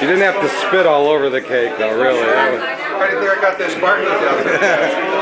You didn't have to spit all over the cake though, really. Right there, I got this. Spartans there.